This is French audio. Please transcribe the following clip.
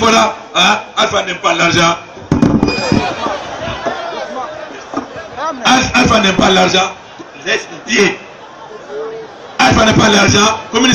la fois là, hein, Alpha n'aime pas l'argent. Alpha, n'aime pas l'argent. Laisse dire. Alpha n'aime pas l'argent. Comme il